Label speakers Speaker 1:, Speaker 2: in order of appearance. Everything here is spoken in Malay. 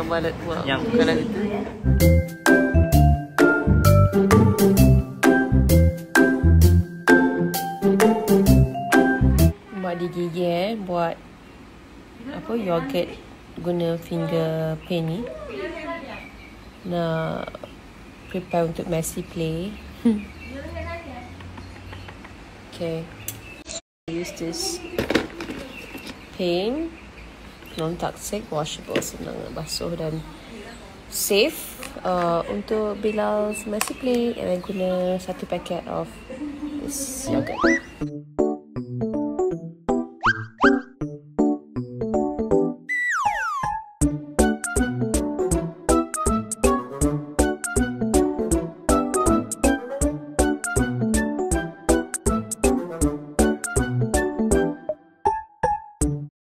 Speaker 1: yang balik buat
Speaker 2: yang
Speaker 1: kena itu di gigi eh, buat apa yogurt guna finger paint ni. Nak prepare untuk messy play. okay. Use this paint non-toxic washable senang basuh dan safe uh, untuk Bilal messy play and then guna satu paket of this yogurt.